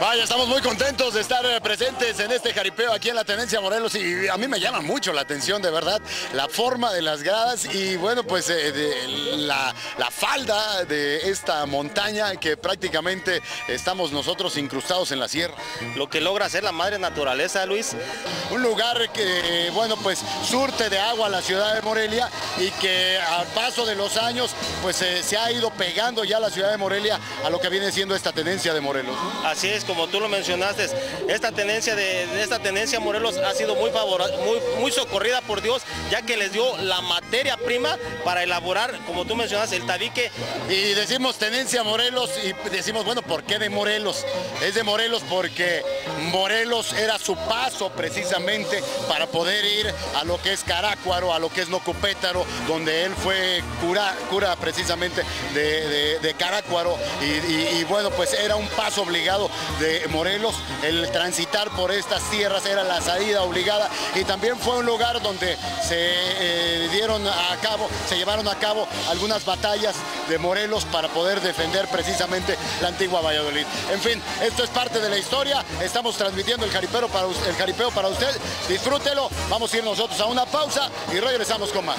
Vaya, estamos muy contentos de estar eh, presentes en este jaripeo aquí en la Tenencia Morelos y a mí me llama mucho la atención, de verdad, la forma de las gradas y bueno, pues eh, de la, la falda de esta montaña que prácticamente estamos nosotros incrustados en la sierra. Lo que logra hacer la madre naturaleza, Luis. Un lugar que, bueno, pues surte de agua a la ciudad de Morelia y que al paso de los años, pues eh, se ha ido pegando ya la ciudad de Morelia a lo que viene siendo esta tenencia de Morelos. Así es, como tú lo mencionaste, esta tenencia de esta tenencia Morelos ha sido muy, muy, muy socorrida por Dios, ya que les dio la materia prima para elaborar, como tú mencionas, el tabique. Y decimos tenencia Morelos y decimos, bueno, ¿por qué de Morelos? Es de Morelos porque Morelos era su paso precisamente para poder ir a lo que es Carácuaro, a lo que es Nocupétaro, donde él fue cura, cura precisamente de, Carácuaro. Y, bueno, pues era un paso obligado de Morelos, el transitar por estas tierras era la salida obligada. Y también fue un lugar donde se eh, dieron a cabo, se llevaron a cabo algunas batallas de Morelos para poder defender precisamente la antigua Valladolid. En fin, esto es parte de la historia, estamos transmitiendo el jaripeo para, el jaripeo para usted, disfrútelo, vamos a ir nosotros a una pausa y regresamos con más.